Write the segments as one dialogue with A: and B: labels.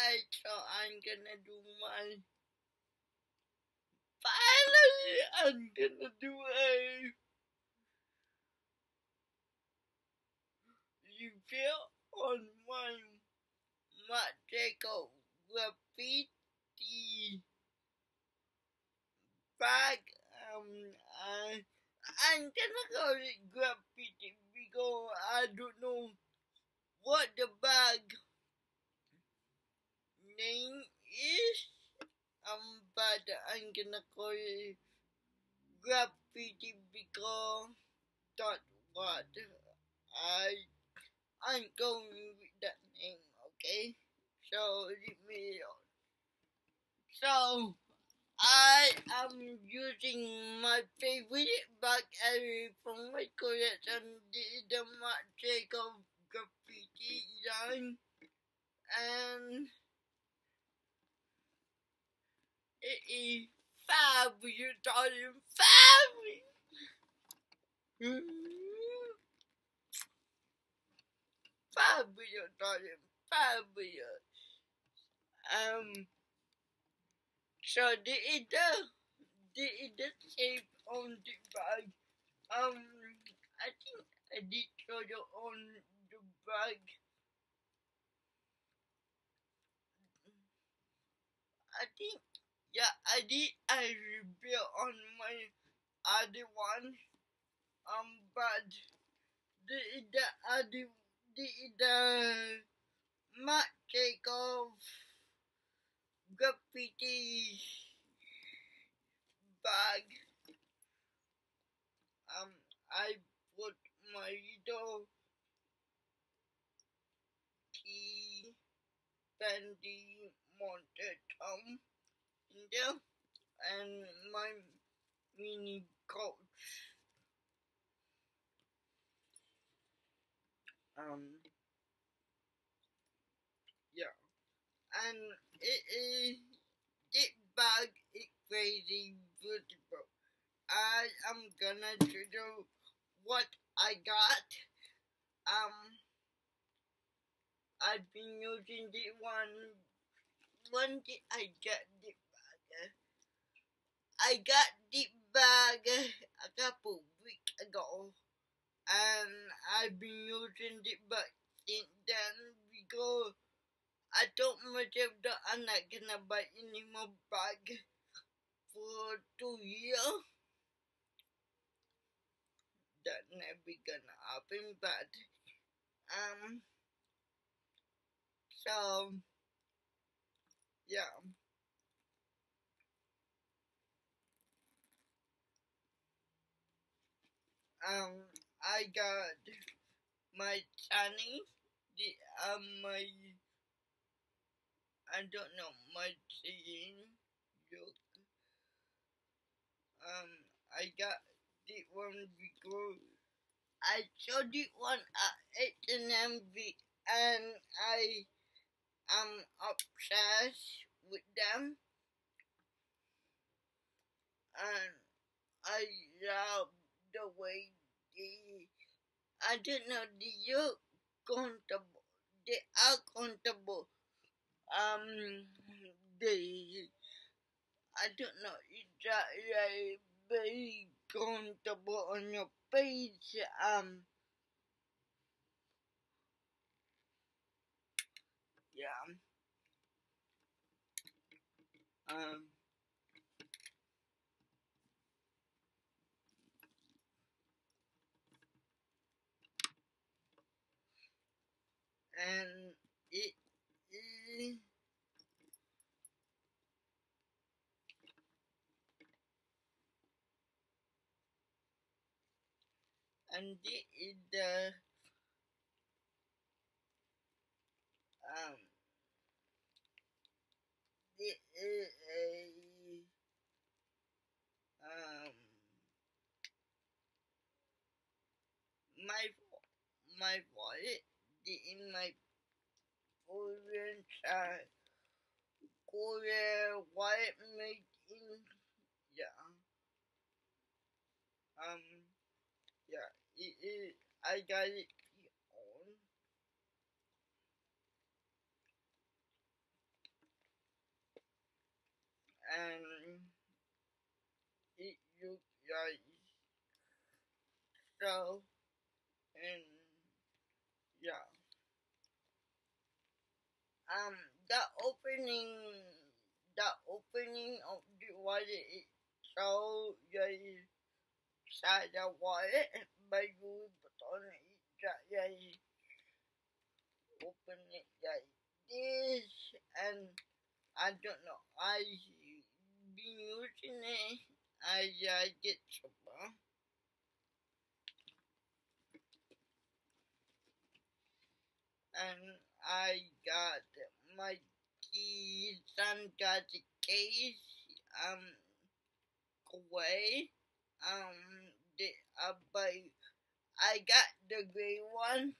A: So I'm gonna do my. Finally, I'm gonna do a review on my Mateko graffiti bag. Um, I, I'm gonna call it graffiti because I don't know what the bag name is. I'm gonna call it graffiti because that's what I I'm going with that name. Okay, so leave me alone. So I am using my favorite bag ever from my collection, the, Marc Jacob graffiti design, and it is fabulous, darling, fabulous. Fabulous, darling, fabulous. Um, so the, is the shape on the bag. Um, I think I did show on the bag. I think, yeah, I did I review on my other one. Um, but the the other the the Marc Jacob graffiti bag. Um, I put my little tea bendy monster thumb there and my mini coach. Um, yeah, and it is this bag is crazy beautiful. I am gonna you what I got. Um, I've been using the one. When did I get? I got the bag a couple weeks ago, and I've been using it but since then because I told myself that I'm not gonna buy any more bag for two years. That never gonna happen, but um, so yeah. Um, I got my Chinese, the um my I don't know my saying look. Um, I got the one because I saw the one at H&M and I am obsessed with them and I love the way they I don't know they look comfortable they are comfortable um they I don't know it's uh, like very comfortable on your page, um yeah. Um and it and this is the um this is a um my my wallet in my Korean side. Korea, white made in, yeah. Um, yeah, it is. I got it on. And it, you guys, so, and Um, the opening, the opening of the what it so you sad about it, but you put on it, yeah, open it like this, and I don't know, I been using it, I uh, get super. and I got my keys. And got the case um away. Um the uh, but I got the gray one.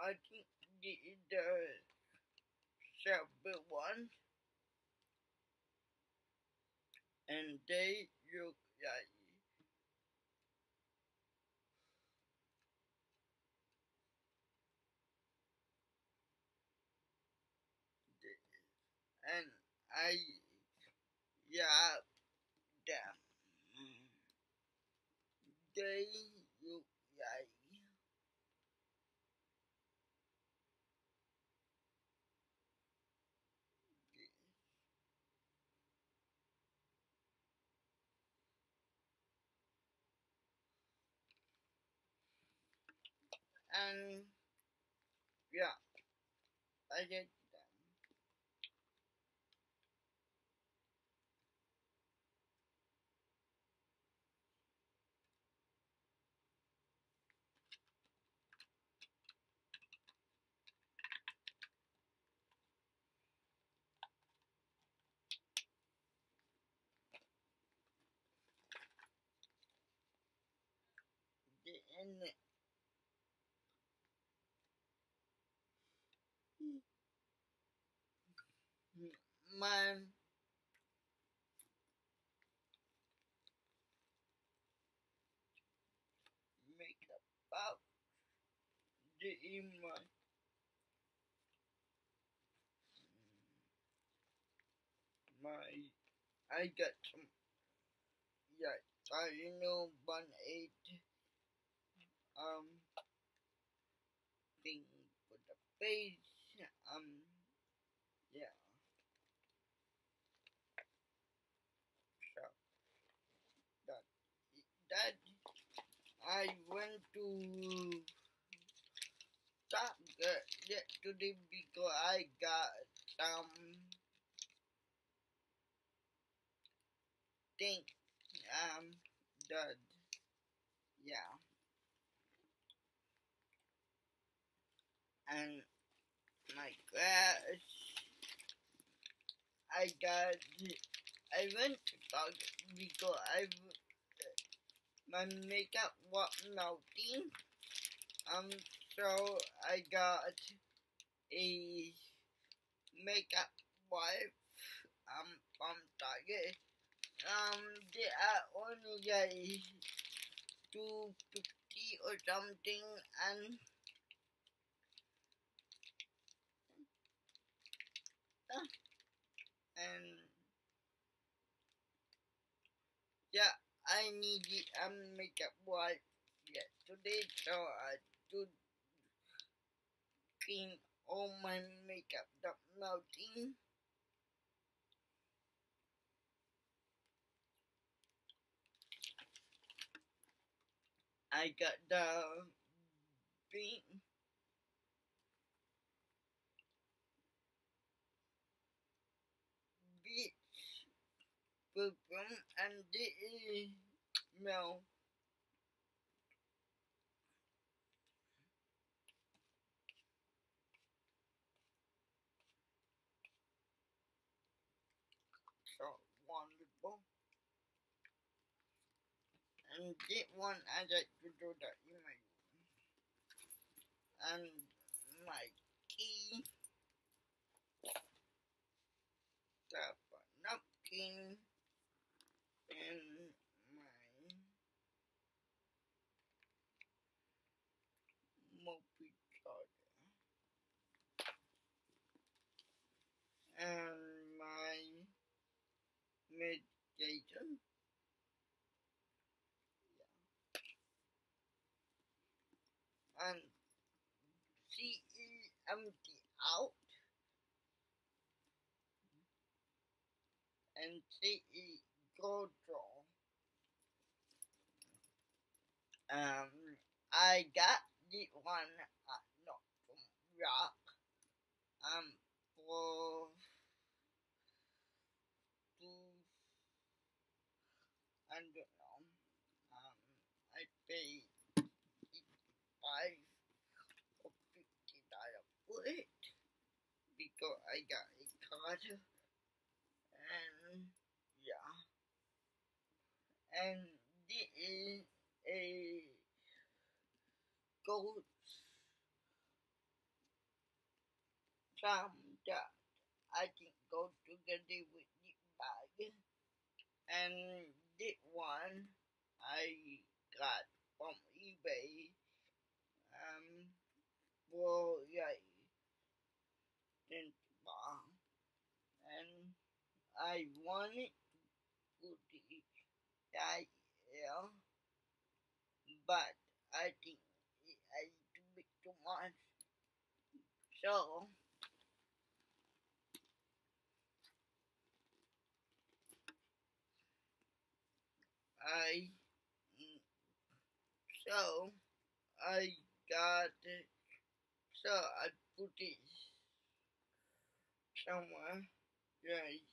A: I think the the silver one. And they look like and I yeah them they look like and yeah I get and my makeup out the my my I got some yeah I know one eight um thing for the face um yeah. So that that I went to Target yesterday because I got some thing um that yeah and my glass I got I went to Target because I my makeup was melting. Um so I got a makeup wipe um from Target. Um they are only like two fifty or something and and yeah I need it. Um makeup wipe today so I do clean all my makeup that melting. I got the pink perfume and the smell so wonderful. And this one I like to do in my. And my And CE empty out. And CE go draw. Um, I got the one at from Rock. Um, for I don't know. Um, I paid because I got a card. And yeah, and this is a gold charm that I think go together with the bag. And this one I got from eBay. Um for like ten pounds and I wanted to it right here but I think it is too big too much so I so I got it. So I put 让我愿意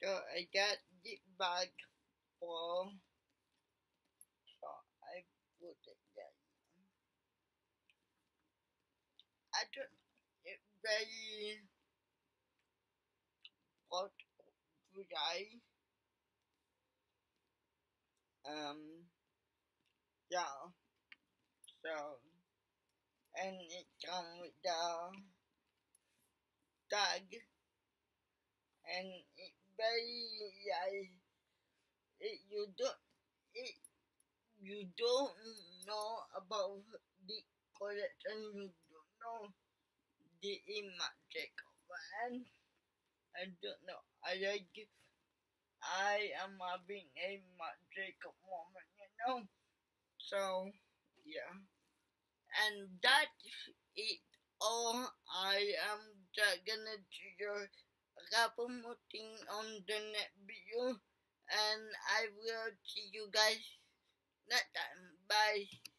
A: So I got the bag for so I put it there. I don't it very would I um yeah so and it comes with the tag and it very like it, you don't it, you don't know about the collection you don't know the magic of man. I don't know. I like I am having a magic moment you know? So yeah. And that's it. All I am gonna do couple more on the next video and I will see you guys next time. Bye.